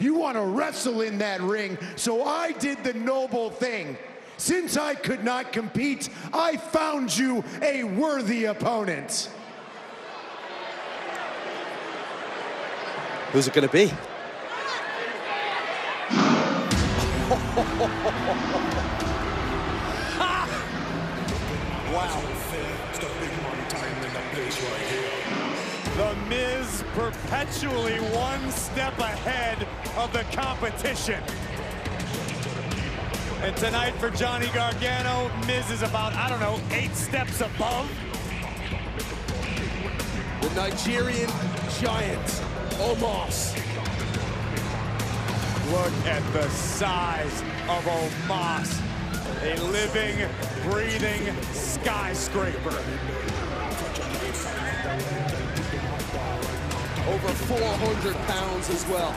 You want to wrestle in that ring, so I did the noble thing. Since I could not compete, I found you a worthy opponent. Who's it going to be? Wow. The Miz perpetually one step ahead of the competition. And tonight for Johnny Gargano, Miz is about, I don't know, eight steps above. The Nigerian giant, Omos. Look at the size of Omos. A living, breathing skyscraper. Over 400 pounds as well.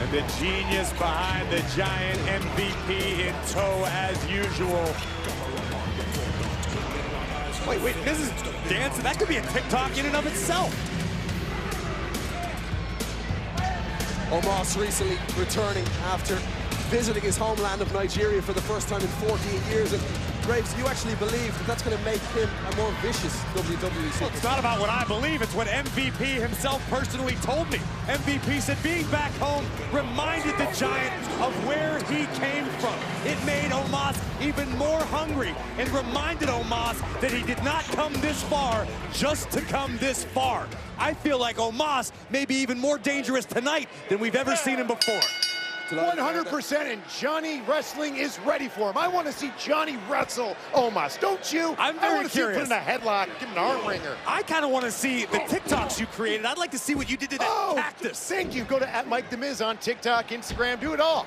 And the genius behind the giant MVP in tow as usual. Wait, wait, this is dancing. That could be a TikTok in and of itself. Omos recently returning after visiting his homeland of Nigeria for the first time in 14 years. And Graves, you actually believe that that's going to make him a more vicious WWE Well, it's not about what I believe, it's what MVP himself personally told me. MVP said being back home reminded the Giant of where he came from. It made Omos even more hungry and reminded Omos that he did not come this far just to come this far. I feel like Omos may be even more dangerous tonight than we've ever seen him before. 100% and Johnny Wrestling is ready for him. I want to see Johnny wrestle Omos, don't you? I'm I very want to see him curious. put in a headlock, give him an arm wringer. I kind of want to see the TikToks you created. I'd like to see what you did to that Oh, cactus. thank you. Go to at Mike The Miz on TikTok, Instagram, do it all.